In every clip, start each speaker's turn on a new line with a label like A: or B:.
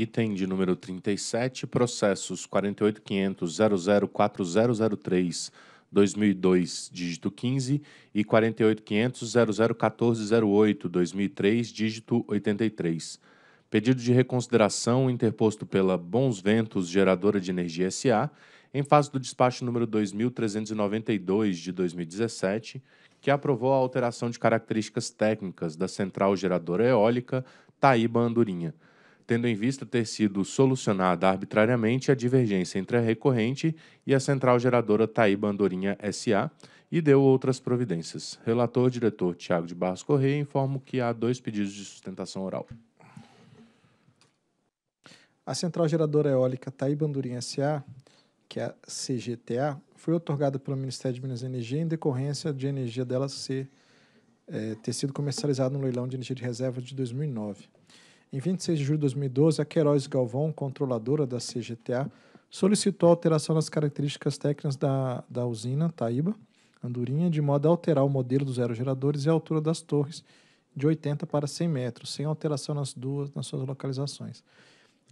A: Item de número 37, processos 48.500.004003, 2002, dígito 15, e 48.500.001408, 2003, dígito 83. Pedido de reconsideração interposto pela Bons Ventos Geradora de Energia SA, em face do despacho número 2392 de 2017, que aprovou a alteração de características técnicas da central geradora eólica Taíba Andorinha, tendo em vista ter sido solucionada arbitrariamente a divergência entre a recorrente e a central geradora Taíba Andorinha SA e deu outras providências. Relator, diretor Tiago de Barros Correia, informo que há dois pedidos de sustentação oral.
B: A Central Geradora Eólica Taíba Andorinha SA, que é a CGTA, foi otorgada pelo Ministério de Minas e Energia em decorrência de energia dela ser, é, ter sido comercializada no leilão de energia de reserva de 2009. Em 26 de julho de 2012, a Queiroz Galvão, controladora da CGTA, solicitou alteração das características técnicas da, da usina Taíba, Andorinha, de modo a alterar o modelo dos aerogeradores e a altura das torres de 80 para 100 metros, sem alteração nas duas nas suas localizações.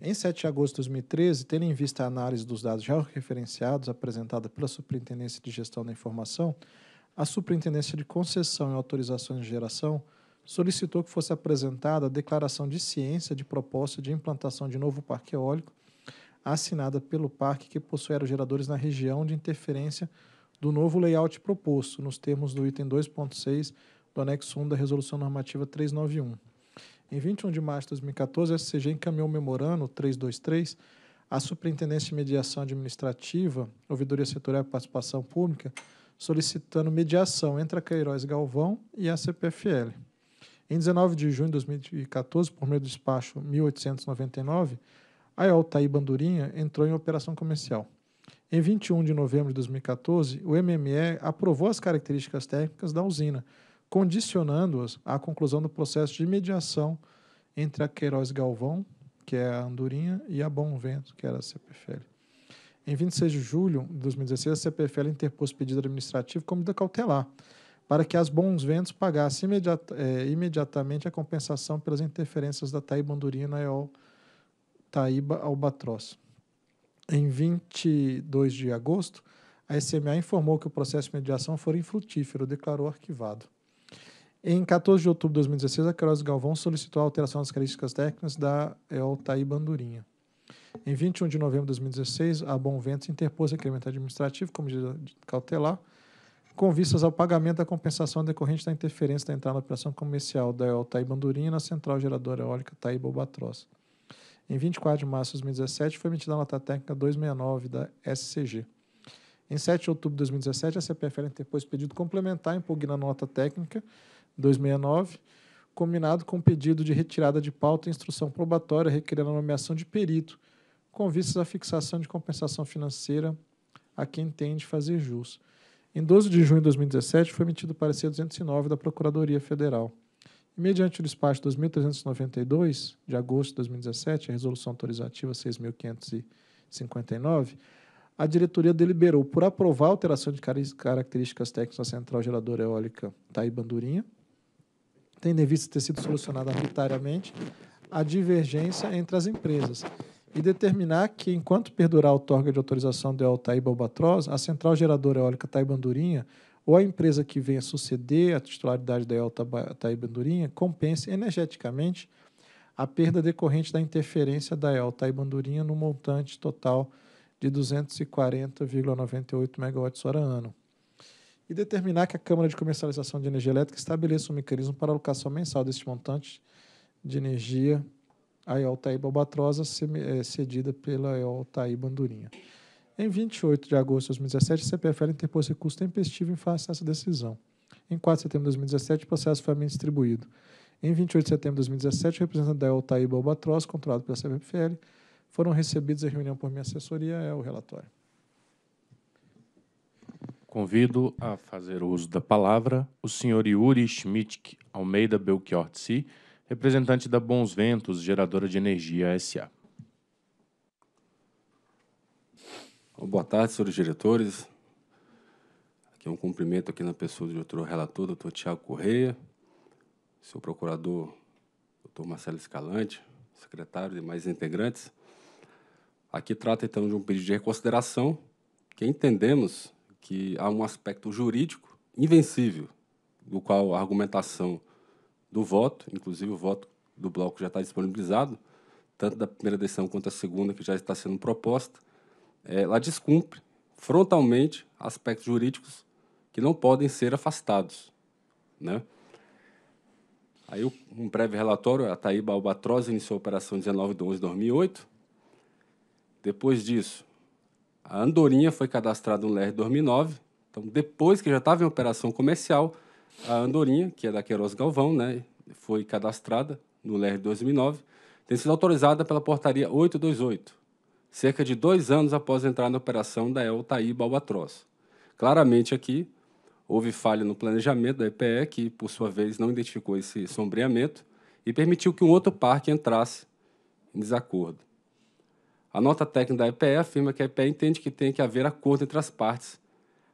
B: Em 7 de agosto de 2013, tendo em vista a análise dos dados já referenciados apresentada pela Superintendência de Gestão da Informação, a Superintendência de Concessão e Autorizações de Geração solicitou que fosse apresentada a declaração de ciência de proposta de implantação de novo parque eólico, assinada pelo parque que possui aerogeradores na região de interferência do novo layout proposto, nos termos do item 2.6 do anexo 1 da Resolução Normativa 391. Em 21 de março de 2014, a SCG encaminhou o memorando 323 à Superintendência de Mediação Administrativa, Ouvidoria Setorial e Participação Pública, solicitando mediação entre a Queiroz Galvão e a CPFL. Em 19 de junho de 2014, por meio do despacho 1899, a Altair Bandurinha entrou em operação comercial. Em 21 de novembro de 2014, o MME aprovou as características técnicas da usina, condicionando-as à conclusão do processo de mediação entre a Queiroz Galvão, que é a Andorinha, e a Bom Vento, que era a CPFL. Em 26 de julho de 2016, a CPFL interpôs pedido administrativo como medida cautelar, para que as Bons Ventos pagassem é, imediatamente a compensação pelas interferências da Taíba Andorinha na EOL Taíba Albatroz. Em 22 de agosto, a SMA informou que o processo de mediação foi infrutífero, declarou arquivado. Em 14 de outubro de 2016, a Queiroz Galvão solicitou a alteração das características técnicas da EOLTAI Bandurinha. Em 21 de novembro de 2016, a Bom Ventos interpôs requerimento administrativo como medida cautelar, com vistas ao pagamento da compensação decorrente da interferência da entrada na operação comercial da EOLTAI Bandurinha na central geradora eólica Taíba Albatroz. Em 24 de março de 2017, foi emitida a nota técnica 269 da SCG. Em 7 de outubro de 2017, a CPFL interpôs pedido complementar impugnando a nota técnica 269, combinado com pedido de retirada de pauta e instrução probatória requerendo a nomeação de perito, com vistas à fixação de compensação financeira a quem entende fazer jus. Em 12 de junho de 2017, foi emitido o parecer 209 da Procuradoria Federal. E, mediante o despacho 2392, de agosto de 2017, a resolução autorizativa 6.559, a diretoria deliberou por aprovar a alteração de características técnicas da central geradora eólica Taibandurinha, tendo em vista ter sido solucionada arbitrariamente a divergência entre as empresas e determinar que, enquanto perdurar a outorga de autorização do Altaíba Albatroz, a central geradora eólica Taibandurinha ou a empresa que venha suceder a titularidade da Altaíbandurinha compense energeticamente a perda decorrente da interferência da Altaíbandurinha no montante total de 240,98 MWh ano e determinar que a Câmara de Comercialização de Energia Elétrica estabeleça um mecanismo para alocação mensal deste montante de energia à Altaíba Albatrosa, eh, cedida pela Altaíba Andorinha. Em 28 de agosto de 2017, a CPFL interpôs recurso tempestivo em face a essa decisão. Em 4 de setembro de 2017, o processo foi distribuído. Em 28 de setembro de 2017, o representante da Altaíba Albatroz, controlado pela CPFL, foram recebidos em reunião por minha assessoria, é o relatório.
A: Convido a fazer uso da palavra o senhor Yuri Schmidt Almeida Belchior Si, representante da Bons Ventos, geradora de energia SA.
C: Boa tarde, senhores diretores. Aqui é um cumprimento aqui na pessoa do doutor relator, doutor Tiago Correia, seu procurador, doutor Marcelo Escalante, secretário e demais integrantes. Aqui trata então de um pedido de reconsideração que entendemos que há um aspecto jurídico invencível, do qual a argumentação do voto, inclusive o voto do bloco já está disponibilizado, tanto da primeira decisão quanto da segunda, que já está sendo proposta, é, ela descumpre frontalmente aspectos jurídicos que não podem ser afastados. Né? Aí, um breve relatório, a Taíba Albatroz iniciou a operação 19 de 11 de 2008. Depois disso, a Andorinha foi cadastrada no LR 2009. Então, depois que já estava em operação comercial, a Andorinha, que é da Queiroz Galvão, né, foi cadastrada no LR 2009, tem sido autorizada pela portaria 828, cerca de dois anos após entrar na operação da El Taíba. Claramente aqui, houve falha no planejamento da EPE, que, por sua vez, não identificou esse sombreamento e permitiu que um outro parque entrasse em desacordo. A nota técnica da EPE afirma que a EPE entende que tem que haver acordo entre as partes,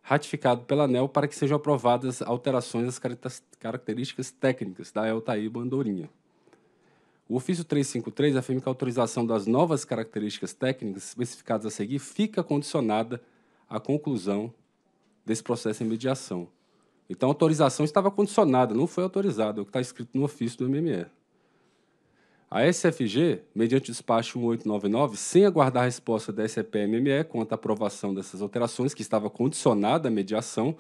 C: ratificado pela ANEL, para que sejam aprovadas alterações das características técnicas da El Taíba Andorinha. O ofício 353 afirma que a autorização das novas características técnicas especificadas a seguir fica condicionada à conclusão desse processo em mediação. Então, a autorização estava condicionada, não foi autorizada, é o que está escrito no ofício do MME. A SFG, mediante o despacho 1899, sem aguardar a resposta da SEP-MME quanto à aprovação dessas alterações, que estava condicionada à mediação,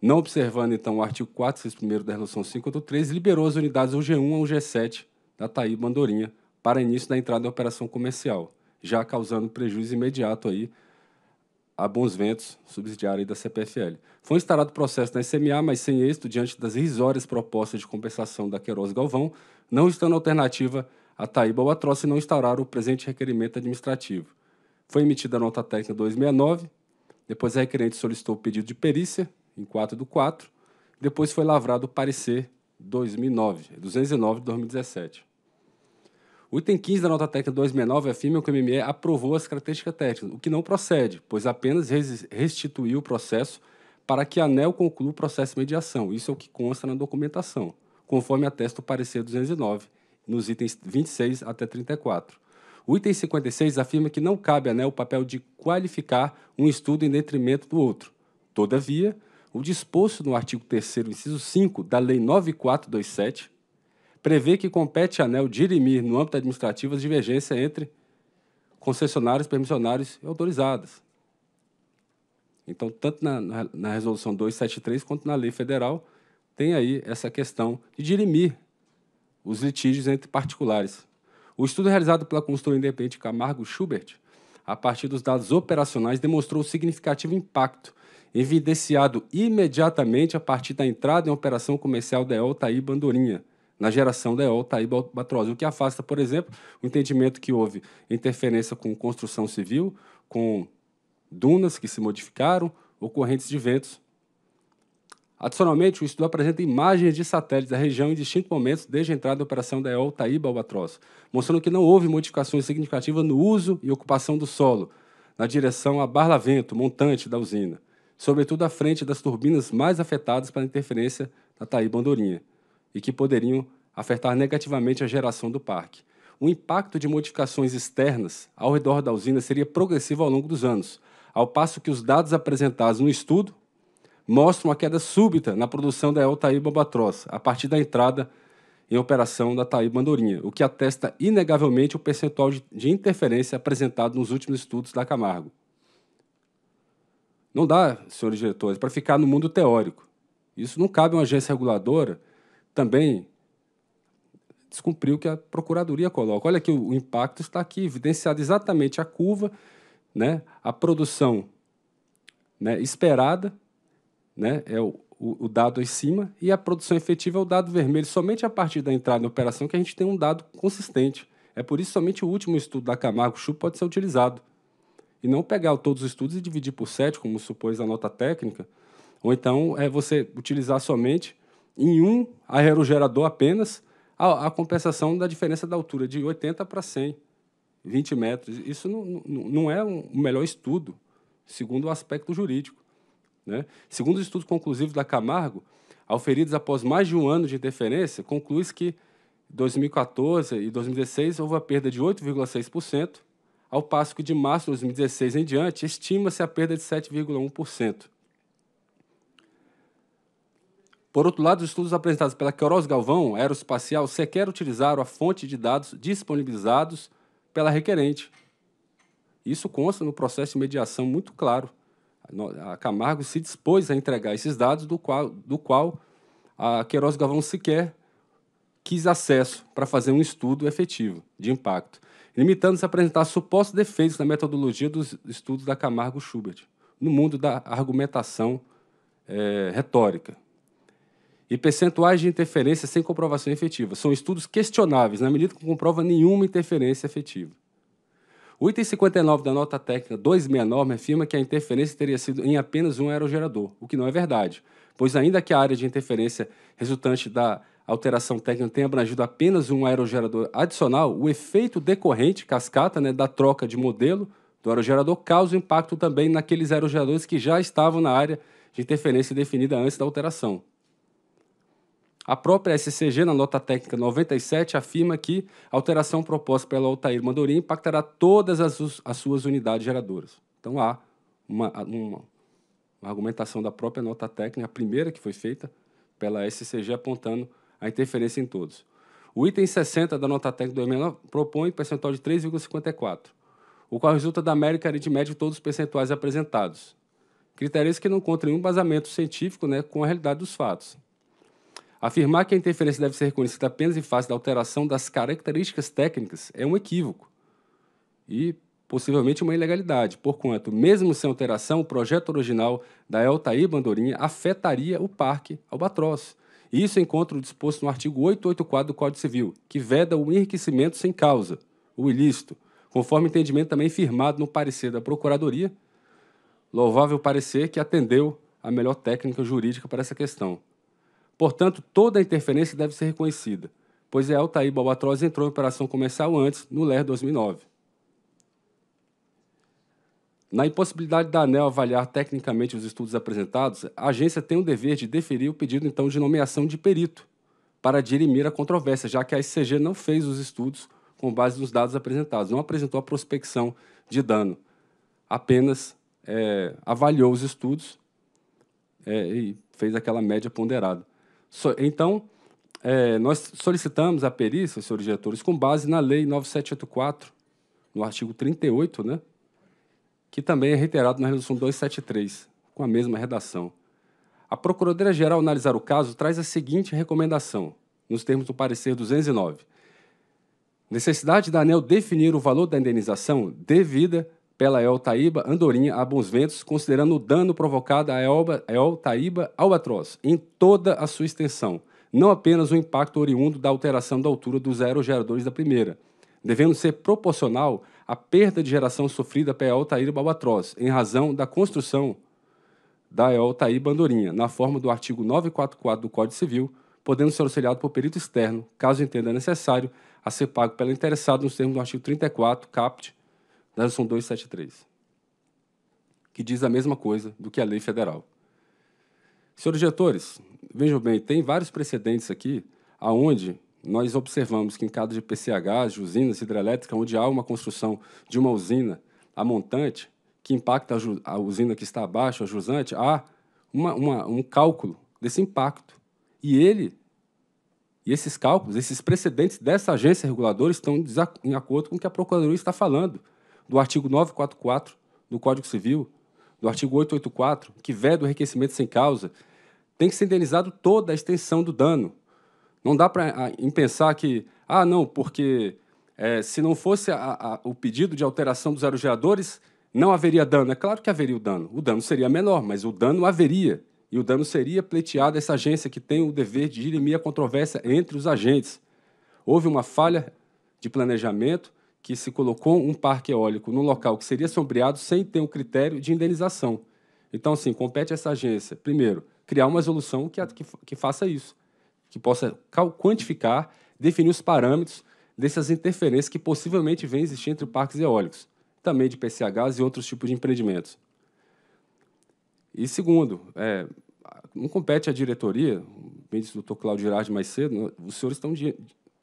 C: não observando, então, o artigo 4, 6 da Resolução 583, liberou as unidades UG1 ao G7 da Taí Bandorinha para início da entrada da operação comercial, já causando prejuízo imediato aí a Bons Ventos, subsidiária da CPFL. Foi instalado o processo na SMA, mas sem êxito diante das irrisórias propostas de compensação da Queiroz Galvão, não estando alternativa a Taíba ou a Troça e não instaurar o presente requerimento administrativo. Foi emitida a nota técnica 269, depois a requerente solicitou o pedido de perícia, em 4 do 4, depois foi lavrado o parecer 2009, 209 de 2017. O item 15 da nota técnica 269 afirma que o MME aprovou as características técnicas, o que não procede, pois apenas restituiu o processo para que a ANEL conclua o processo de mediação. Isso é o que consta na documentação, conforme atesta o parecer 209, nos itens 26 até 34. O item 56 afirma que não cabe à ANEL o papel de qualificar um estudo em detrimento do outro. Todavia, o disposto no artigo 3 inciso 5 da Lei 9427 prevê que compete à ANEL dirimir, no âmbito administrativo, as divergências entre concessionários, permissionários e autorizadas. Então, tanto na, na, Resolução 273 quanto na lei federal, tem aí essa questão de dirimir os litígios entre particulares. O estudo realizado pela consultora independente Camargo Schubert, a partir dos dados operacionais, demonstrou significativo impacto evidenciado imediatamente a partir da entrada em operação comercial da EOL Taíba Andorinha, na geração da EOL Taíba Albatroz, o que afasta, por exemplo, o entendimento que houve interferência com construção civil, com dunas que se modificaram, ou correntes de ventos. Adicionalmente, o estudo apresenta imagens de satélites da região em distintos momentos desde a entrada da operação da EOL Taíba Albatroz, mostrando que não houve modificações significativas no uso e ocupação do solo, na direção a barlavento montante da usina sobretudo à frente das turbinas mais afetadas pela interferência da Taíba Andorinha, e que poderiam afetar negativamente a geração do parque. O impacto de modificações externas ao redor da usina seria progressivo ao longo dos anos, ao passo que os dados apresentados no estudo mostram uma queda súbita na produção da El Taíba Albatroz, a partir da entrada em operação da Taíba Andorinha, o que atesta inegavelmente o percentual de interferência apresentado nos últimos estudos da Camargo. Não dá, senhores diretores, para ficar no mundo teórico. Isso não cabe a uma agência reguladora também descumprir o que a Procuradoria coloca. Olha que o impacto está aqui, evidenciado exatamente a curva, né, a produção né, esperada, né, é o, o, o, dado em cima, e a produção efetiva é o dado vermelho. Somente a partir da entrada na operação que a gente tem um dado consistente. É por isso somente o último estudo da Camargo Chu pode ser utilizado e não pegar todos os estudos e dividir por sete, como supôs a nota técnica, ou então é você utilizar somente em um aerogerador apenas a, a compensação da diferença da altura de 80 para 100, 20 metros. Isso não, não, não é um, o melhor estudo, segundo o aspecto jurídico. Né? Segundo os estudos conclusivos da Camargo, auferidos após mais de um ano de interferência, conclui que 2014 e 2016 houve a perda de 8,6%, ao passo que de março de 2016 em diante estima-se a perda de 7,1%. Por outro lado, os estudos apresentados pela Queiroz Galvão Aeroespacial sequer utilizaram a fonte de dados disponibilizados pela requerente. Isso consta no processo de mediação muito claro. A Camargo se dispôs a entregar esses dados, do qual, do qual a Queiroz Galvão sequer quis acesso para fazer um estudo efetivo de impacto, limitando-se a apresentar supostos defeitos na metodologia dos estudos da Camargo Schubert, no mundo da argumentação é, retórica. E percentuais de interferência sem comprovação efetiva. São estudos questionáveis, na medida que comprova nenhuma interferência efetiva. O item 59 da nota técnica 269 afirma que a interferência teria sido em apenas um aerogerador, o que não é verdade, pois ainda que a área de interferência resultante da alteração técnica tenha abrangido apenas um aerogerador adicional, o efeito decorrente, cascata, né, da troca de modelo do aerogerador causa impacto também naqueles aerogeradores que já estavam na área de interferência definida antes da alteração. A própria SCG, na nota técnica 97, afirma que a alteração proposta pela Altair Mandorim impactará todas as, as suas unidades geradoras. Então há uma, uma, uma argumentação da própria nota técnica, a primeira que foi feita pela SCG, apontando a interferência em todos. O item 60 da nota técnica do M9 propõe percentual de 3,54, o qual resulta da média aritmética de todos os percentuais apresentados. Critérios que não contêm nenhum embasamento científico né, com a realidade dos fatos. Afirmar que a interferência deve ser reconhecida apenas em face da alteração das características técnicas é um equívoco e possivelmente uma ilegalidade, porquanto, mesmo sem alteração, o projeto original da Eltaí Bandorinha afetaria o Parque Albatroz. E isso encontra o disposto no artigo 884 do Código Civil, que veda o enriquecimento sem causa, o ilícito, conforme entendimento também firmado no parecer da Procuradoria, louvável parecer que atendeu a melhor técnica jurídica para essa questão. Portanto, toda interferência deve ser reconhecida, pois a Altair Albatroz entrou em operação comercial antes, no LER 2009. Na impossibilidade da ANEL avaliar tecnicamente os estudos apresentados, a agência tem o dever de deferir o pedido então de nomeação de perito para dirimir a controvérsia, já que a SCG não fez os estudos com base nos dados apresentados, não apresentou a prospecção de dano, apenas é, avaliou os estudos é, e fez aquela média ponderada. Então, é, nós solicitamos a perícia, senhores diretores, com base na Lei 9784, no artigo 38, né, que também é reiterado na Resolução 273, com a mesma redação. A Procuradoria-Geral, analisar o caso, traz a seguinte recomendação, nos termos do parecer 209. Necessidade da ANEL definir o valor da indenização devida pela El Taíba Andorinha a Bons Ventos, considerando o dano provocado a El Taíba Albatroz em toda a sua extensão, não apenas o impacto oriundo da alteração da altura dos aerogeradores da primeira, devendo ser proporcional à perda de geração sofrida pela El Taíba Albatroz, em razão da construção da El Taíba Andorinha, na forma do artigo 944 do Código Civil, podendo ser auxiliado por perito externo, caso entenda necessário, a ser pago pelo interessado nos termos do artigo 34, caput, Resolução 273, que diz a mesma coisa do que a lei federal. Senhores diretores, vejam bem, tem vários precedentes aqui aonde nós observamos que em caso de PCH, de usinas hidrelétricas, onde há uma construção de uma usina a montante, que impacta a, usina que está abaixo, a jusante, há uma, uma, um cálculo desse impacto. E ele, e esses cálculos, esses precedentes dessa agência reguladora estão em acordo com o que a Procuradoria está falando do artigo 944 do Código Civil, do artigo 884, que veda o enriquecimento sem causa, tem que ser indenizado toda a extensão do dano. Não dá para pensar que, ah, não, porque é, se não fosse a, a, o pedido de alteração dos aerogeradores, não haveria dano. É claro que haveria o dano. O dano seria menor, mas o dano haveria. E o dano seria pleiteado a essa agência que tem o dever de dirimir a controvérsia entre os agentes. Houve uma falha de planejamento, que se colocou um parque eólico no local que seria sombreado sem ter um critério de indenização. Então, assim, compete a essa agência, primeiro, criar uma solução que, que, que faça isso, que possa quantificar, definir os parâmetros dessas interferências que possivelmente vêm existir entre parques eólicos, também de PCHs e outros tipos de empreendimentos. E segundo, é, não compete à diretoria, bem disse o doutor Cláudio Girardi mais cedo, os senhores estão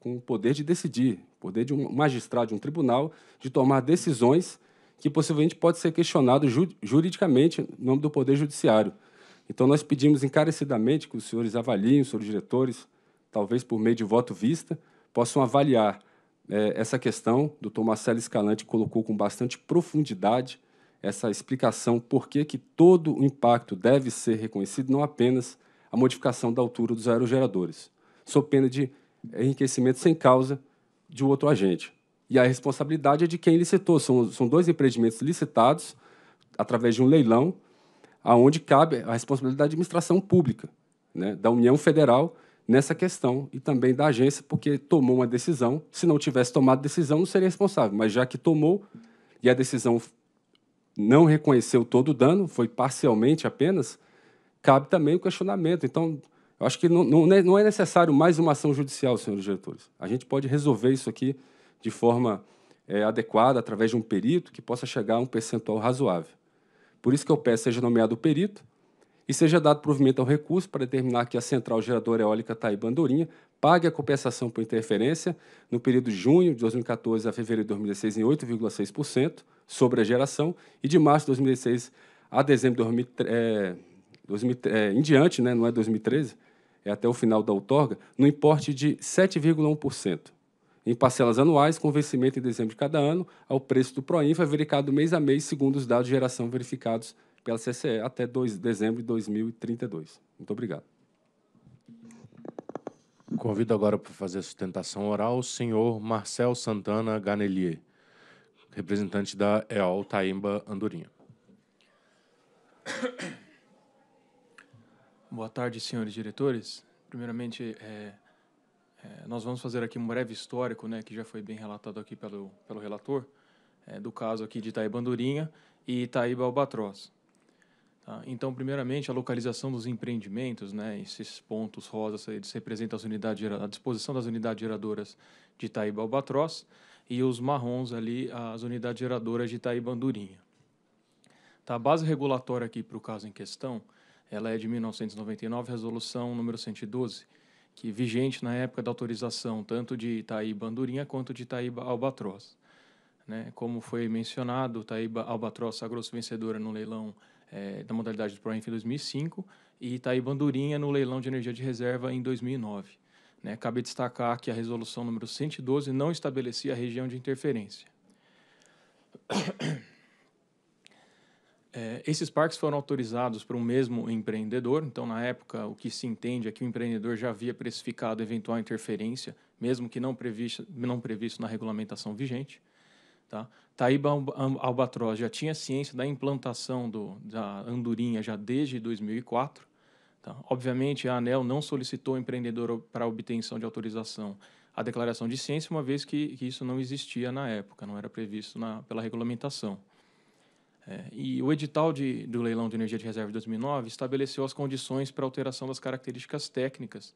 C: com o poder de decidir, poder de um magistrado, de um tribunal, de tomar decisões que possivelmente pode ser questionado ju juridicamente no nome do Poder Judiciário. Então, nós pedimos encarecidamente que os senhores avaliem, os senhores diretores, talvez por meio de voto vista, possam avaliar é, essa questão. O doutor Marcelo Escalante colocou com bastante profundidade essa explicação por que, que todo o impacto deve ser reconhecido, não apenas a modificação da altura dos aerogeradores, sob pena de enriquecimento sem causa de outro agente. E a responsabilidade é de quem licitou. São, são dois empreendimentos licitados através de um leilão, aonde cabe a responsabilidade da administração pública, né, da União Federal, nessa questão e também da agência, porque tomou uma decisão. Se não tivesse tomado decisão, não seria responsável, mas já que tomou e a decisão não reconheceu todo o dano, foi parcialmente apenas, cabe também o questionamento. Então, eu acho que não, não, é, não é necessário mais uma ação judicial, senhores diretores. A gente pode resolver isso aqui de forma é, adequada, através de um perito que possa chegar a um percentual razoável. Por isso que eu peço seja nomeado o perito e seja dado provimento ao recurso para determinar que a central geradora eólica Taíba Andorinha pague a compensação por interferência no período de junho de 2014 a fevereiro de 2016 em 8,6% sobre a geração e de março de 2016 a dezembro de 2013, é, 2000, é, em diante, né, não é 2013, é até o final da outorga, no importe de 7,1%, em parcelas anuais, com vencimento em dezembro de cada ano, ao preço do Proinfa, verificado mês a mês, segundo os dados de geração verificados pela CCE, até 2 dezembro de 2032. Muito obrigado.
A: Convido agora para fazer a sustentação oral o senhor Marcel Santana Ganelier, representante da EOL Taimba Andorinha.
D: Boa tarde, senhores diretores. Primeiramente, é, é, nós vamos fazer aqui um breve histórico, né, que já foi bem relatado aqui pelo, pelo relator, é, do caso aqui de Itaíba Andorinha e Itaíba Albatroz. Tá? Então, primeiramente, a localização dos empreendimentos, né, esses pontos rosas, eles representam as unidades, a disposição das unidades geradoras de Itaíba Albatroz e os marrons ali, as unidades geradoras de Itaíba Andorinha. Tá? A base regulatória aqui para o caso em questão ela é de 1999, resolução número 112, que vigente na época da autorização tanto de Itaíba Andorinha quanto de Itaíba Albatroz. Né? Como foi mencionado, Itaíba Albatroz sagrou-se vencedora no leilão é, da modalidade do ProInf em 2005 e Itaíba Andorinha no leilão de energia de reserva em 2009. Né? Cabe destacar que a resolução número 112 não estabelecia a região de interferência. É, esses parques foram autorizados por um mesmo empreendedor, então, na época, o que se entende é que o empreendedor já havia precificado eventual interferência, mesmo que não previsto, não previsto na regulamentação vigente. Tá? Taíba Albatroz já tinha ciência da implantação do, da andorinha já desde 2004. Tá? Obviamente, a ANEL não solicitou ao empreendedor para obtenção de autorização a declaração de ciência, uma vez que, que isso não existia na época, não era previsto na, pela regulamentação. É, e o edital de, do leilão de energia de reserva de 2009 estabeleceu as condições para alteração das características técnicas,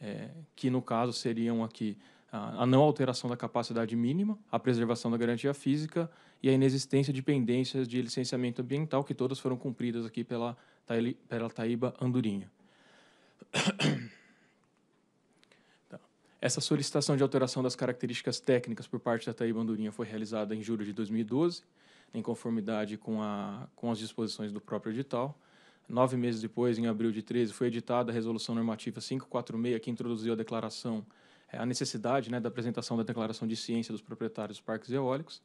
D: é, que no caso seriam aqui a, a, não alteração da capacidade mínima, a preservação da garantia física e a inexistência de pendências de licenciamento ambiental, que todas foram cumpridas aqui pela, pela Taíba Andorinha. Tá. Essa solicitação de alteração das características técnicas por parte da Taíba Andorinha foi realizada em julho de 2012 em conformidade com, a, com as disposições do próprio edital. Nove meses depois, em abril de 13, foi editada a Resolução Normativa 546, que introduziu a declaração, é, a necessidade né, da apresentação da declaração de ciência dos proprietários dos parques eólicos.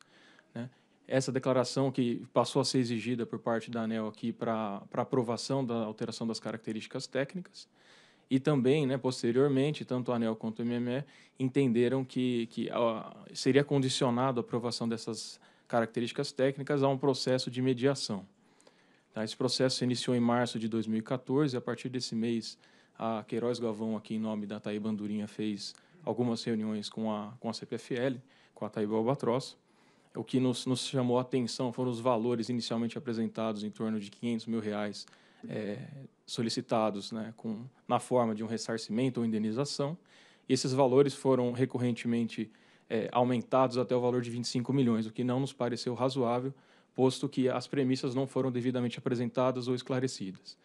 D: Né. Essa declaração que passou a ser exigida por parte da ANEL aqui para aprovação da alteração das características técnicas. E também, né, posteriormente, tanto a ANEL quanto o MME entenderam que, que a, seria condicionado a aprovação dessas características técnicas a um processo de mediação. Tá? Esse processo se iniciou em março de 2014 e a partir desse mês a Queiroz Galvão, aqui em nome da Taíba Andorinha, fez algumas reuniões com a, com a CPFL, com a Taíba Albatroz. O que nos, nos chamou a atenção foram os valores inicialmente apresentados em torno de 500 mil reais é, solicitados né, com, na forma de um ressarcimento ou indenização. E esses valores foram recorrentemente é, aumentados até o valor de 25 milhões, o que não nos pareceu razoável, posto que as premissas não foram devidamente apresentadas ou esclarecidas.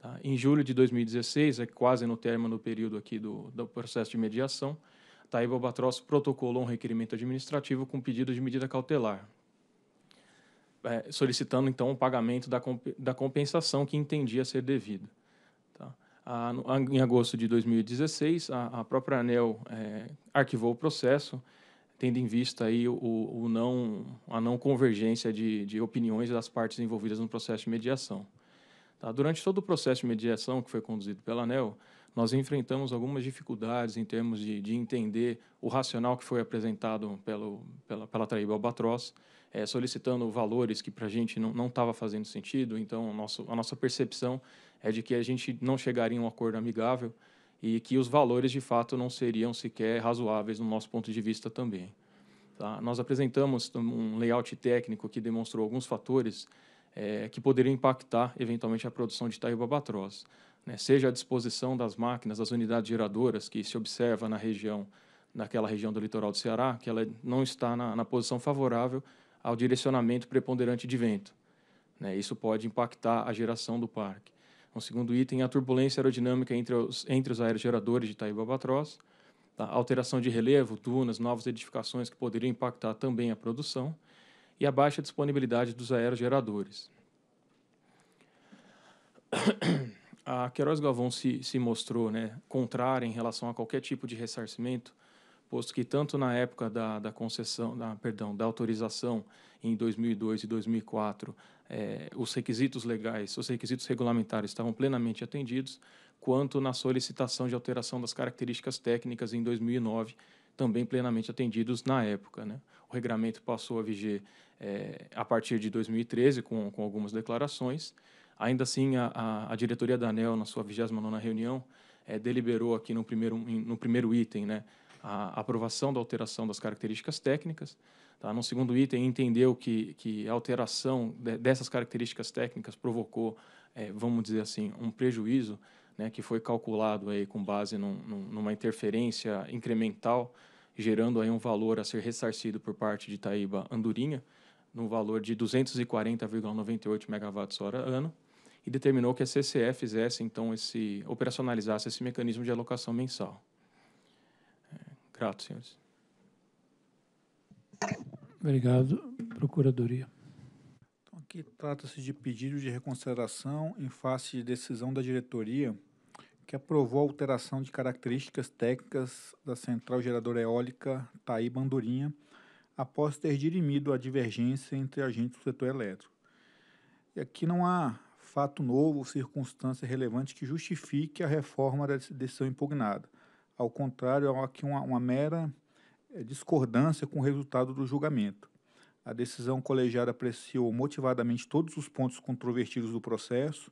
D: Tá? Em julho de 2016, é quase no término do período aqui do, do processo de mediação, Taíba Albatroz protocolou um requerimento administrativo com pedido de medida cautelar, é, solicitando então o pagamento da, comp da compensação que entendia ser devida. Tá? A, no, a, em agosto de 2016, a, a própria ANEL é, arquivou o processo, tendo em vista aí o, o não, a não convergência de, de opiniões das partes envolvidas no processo de mediação. Tá? Durante todo o processo de mediação que foi conduzido pela ANEL, nós enfrentamos algumas dificuldades em termos de, de entender o racional que foi apresentado pelo, pela, pela Traíba Albatroz, é, solicitando valores que para a gente não estava fazendo sentido. Então, nosso, a nossa percepção é de que a gente não chegaria a um acordo amigável e que os valores, de fato, não seriam sequer razoáveis no nosso ponto de vista também. Tá? Nós apresentamos um layout técnico que demonstrou alguns fatores é, que poderiam impactar, eventualmente, a produção de Itaíba Albatroz né, seja a disposição das máquinas, das unidades geradoras que se observa na região, naquela região do litoral do Ceará, que ela não está na, na posição favorável ao direcionamento preponderante de vento. Né, isso pode impactar a geração do parque. Um segundo item, a turbulência aerodinâmica entre os, entre os aerogeradores de Itaíba Albatroz, tá, alteração de relevo, dunas, novas edificações que poderiam impactar também a produção, e a baixa disponibilidade dos aerogeradores. a Queiroz Galvão se, se mostrou né, contrária em relação a qualquer tipo de ressarcimento, posto que tanto na época da, da concessão, da, perdão, da autorização em 2002 e 2004, é, os requisitos legais, os requisitos regulamentares estavam plenamente atendidos, quanto na solicitação de alteração das características técnicas em 2009, também plenamente atendidos na época. Né? O regramento passou a viger é, a partir de 2013, com, com algumas declarações, Ainda assim, a, a, a diretoria da ANEL, na sua 29ª reunião, é, deliberou aqui no primeiro, no primeiro item né, a aprovação da alteração das características técnicas. Tá? No segundo item, entendeu que, que a alteração de, dessas características técnicas provocou, é, vamos dizer assim, um prejuízo né, que foi calculado aí com base num, numa interferência incremental, gerando aí um valor a ser ressarcido por parte de Itaíba Andorinha, no valor de 240,98 megawatts-hora ano, e determinou que a CCE fizesse, então, esse, operacionalizasse esse mecanismo de alocação mensal. Grato, senhores.
E: Obrigado. Procuradoria.
F: Então, aqui trata-se de pedido de reconsideração em face de decisão da diretoria que aprovou a alteração de características técnicas da central geradora eólica Taíba Andorinha após ter dirimido a divergência entre agentes do setor elétrico. E aqui não há fato novo ou circunstância relevante que justifique a reforma da decisão impugnada. Ao contrário, há aqui uma, uma mera eh, discordância com o resultado do julgamento. A decisão colegiada apreciou motivadamente todos os pontos controvertidos do processo,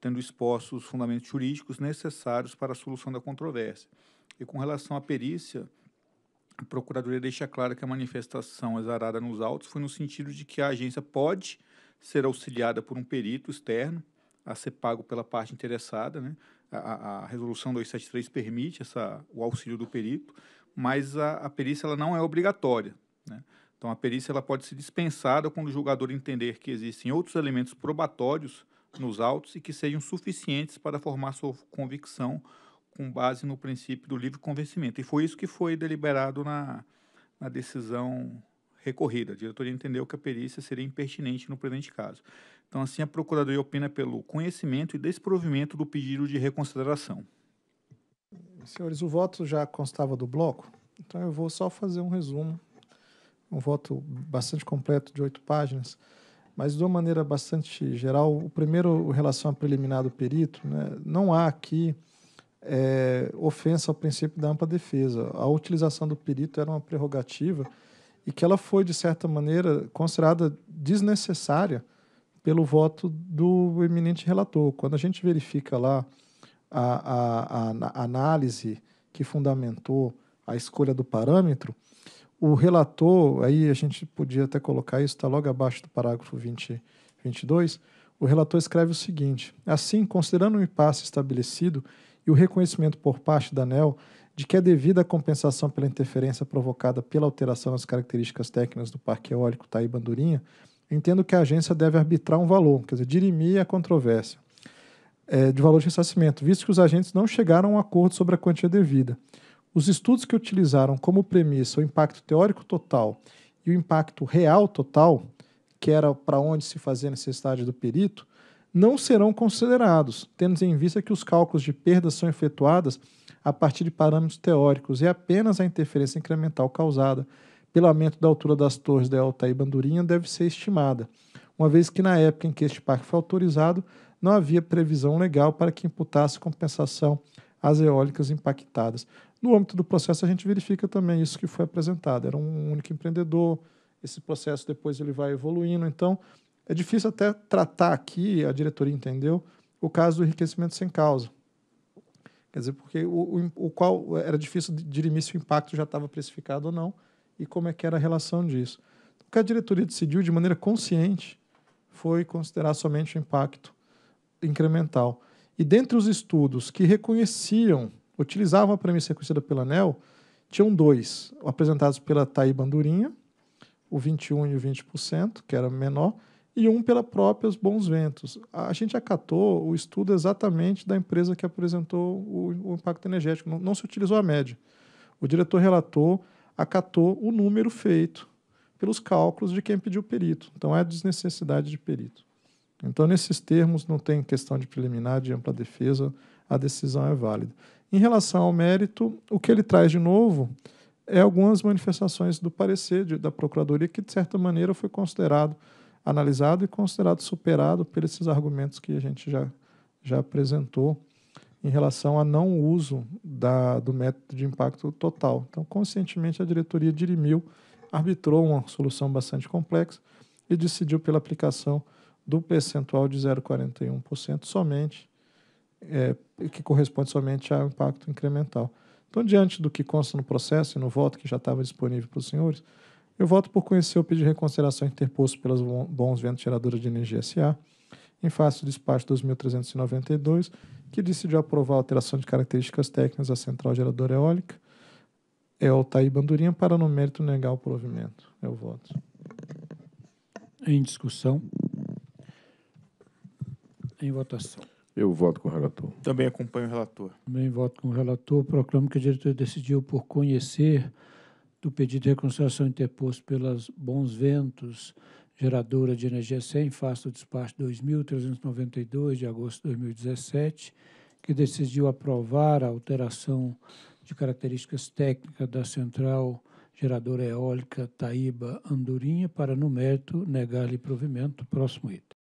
F: tendo expostos os fundamentos jurídicos necessários para a solução da controvérsia. E com relação à perícia, a Procuradoria deixa claro que a manifestação exarada nos autos foi no sentido de que a agência pode ser auxiliada por um perito externo a ser pago pela parte interessada, né? A, a resolução 273 permite essa, o auxílio do perito, mas a, a perícia ela não é obrigatória. Né? Então, a perícia ela pode ser dispensada quando o julgador entender que existem outros elementos probatórios nos autos e que sejam suficientes para formar sua convicção com base no princípio do livre convencimento. E foi isso que foi deliberado na, na decisão recorrida. A diretoria entendeu que a perícia seria impertinente no presente caso. Então, assim, a Procuradoria opina pelo conhecimento e desprovimento do pedido de reconsideração.
B: Senhores, o voto já constava do bloco, então eu vou só fazer um resumo. Um voto bastante completo de oito páginas, mas de uma maneira bastante geral. O primeiro, em relação à preliminar do perito, né, não há aqui é, ofensa ao princípio da ampla defesa. A utilização do perito era uma prerrogativa e que ela foi, de certa maneira, considerada desnecessária pelo voto do eminente relator. Quando a gente verifica lá a, a, a, análise que fundamentou a escolha do parâmetro, o relator, aí a gente podia até colocar isso, está logo abaixo do parágrafo 20, 22, o relator escreve o seguinte: assim, considerando o impasse estabelecido e o reconhecimento por parte da ANEL de que é devida a compensação pela interferência provocada pela alteração das características técnicas do parque eólico Taíba Andorinha, entendo que a agência deve arbitrar um valor, quer dizer, dirimir a controvérsia é, de valor de ressarcimento, visto que os agentes não chegaram a um acordo sobre a quantia devida. Os estudos que utilizaram como premissa o impacto teórico total e o impacto real total, que era para onde se fazia a necessidade do perito, não serão considerados, tendo em vista que os cálculos de perdas são efetuados a partir de parâmetros teóricos e apenas a interferência incremental causada pelo aumento da altura das torres da Altair Bandurinha deve ser estimada, uma vez que na época em que este parque foi autorizado, não havia previsão legal para que imputasse compensação às eólicas impactadas. No âmbito do processo, a gente verifica também isso que foi apresentado. Era um único empreendedor, esse processo depois ele vai evoluindo. Então, é difícil até tratar aqui, a diretoria entendeu, o caso do enriquecimento sem causa. Quer dizer, porque o, o, o qual era difícil dirimir se o impacto já estava precificado ou não e como é que era a relação disso. O que a diretoria decidiu de maneira consciente foi considerar somente o impacto incremental. E dentre os estudos que reconheciam, utilizavam a premissa reconhecida pela ANEL, tinham dois, apresentados pela Taí Bandurinha, o 21% e o 20%, que era menor, e um pela própria Bons Ventos. A gente acatou o estudo exatamente da empresa que apresentou o, o impacto energético, não, não, se utilizou a média. O diretor relator acatou o número feito pelos cálculos de quem pediu perito. Então, é desnecessidade de perito. Então, nesses termos, não tem questão de preliminar, de ampla defesa, a decisão é válida. Em relação ao mérito, o que ele traz de novo é algumas manifestações do parecer de, da Procuradoria que, de certa maneira, foi considerado, analisado e considerado superado por esses argumentos que a gente já, já apresentou em relação a não uso da, do método de impacto total. Então, conscientemente, a diretoria dirimiu, arbitrou uma solução bastante complexa e decidiu pela aplicação do percentual de 0,41% somente, é, que corresponde somente ao impacto incremental. Então, diante do que consta no processo e no voto que já estava disponível para os senhores, eu voto por conhecer o pedido de reconsideração interposto pelas Bons Ventos Geradoras de Energia SA, em face do despacho 2392, que decidiu aprovar a alteração de características técnicas da central geradora eólica, é o Taí Bandurinha, para no mérito negar o provimento. Eu voto.
E: Em discussão. Em votação.
G: Eu voto com o relator.
F: Também acompanho o relator.
E: Também voto com o relator. Proclamo que a diretoria decidiu por conhecer do pedido de reconciliação interposto pelas Bons Ventos, geradora de energia sem face do despacho 2392 de agosto de 2017, que decidiu aprovar a alteração de características técnicas da central geradora eólica Taíba Andorinha para, no mérito, negar-lhe provimento. Próximo item.